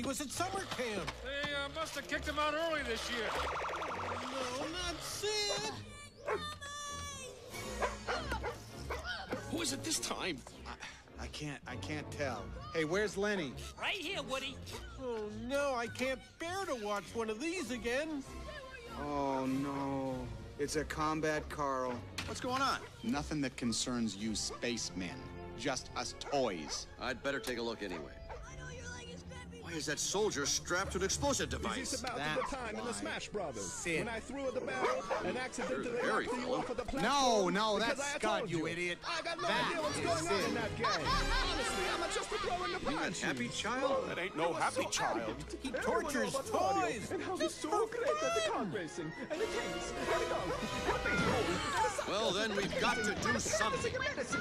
he was at summer camp. They uh, must have kicked him out early this year. No, not Sid. Who is it this time? I can't, I can't tell. Hey, where's Lenny? Right here, Woody. Oh, no, I can't bear to watch one of these again. Oh, no. It's a combat Carl. What's going on? Nothing that concerns you spacemen. Just us toys. I'd better take a look anyway. Why is that soldier strapped to an explosive device? This about That's the time in the. Smash Brothers Sid. when I threw at the barrel and accidentally Very knocked you off of the No, platform. no, because that's Scott, told you idiot. I got no That idea what's is going on in that game. Honestly, I'm just a throw in the You punch. that happy child? That ain't no happy child. He tortures toys. And how he's so great at the kart racing and the games and the golf and the baseball Well, then we've got to do something. medicine.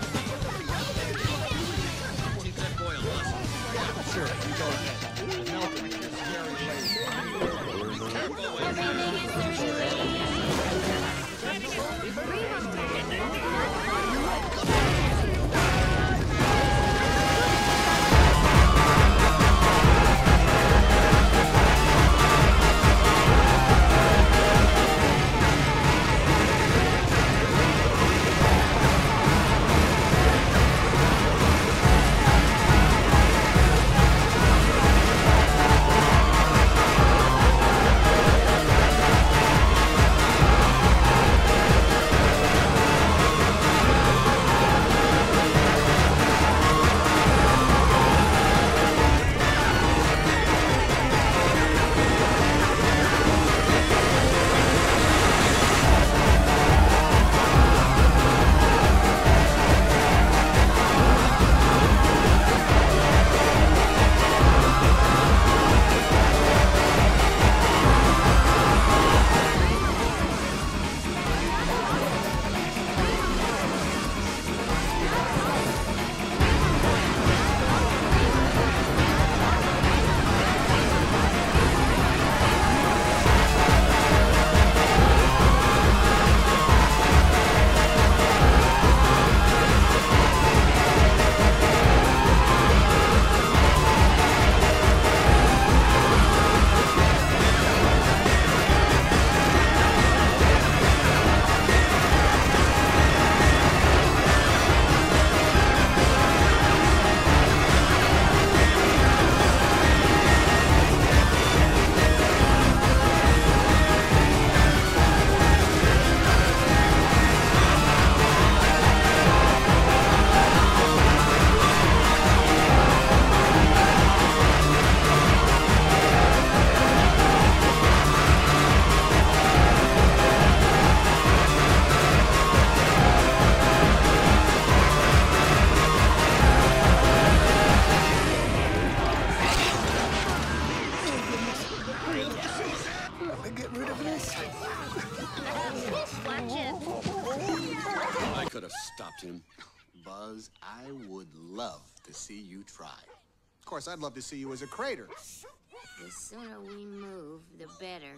Teach that boy a lesson. Sure, you go ahead. I could have stopped him. Buzz, I would love to see you try. Of course, I'd love to see you as a crater. The sooner we move, the better.